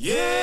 Yeah.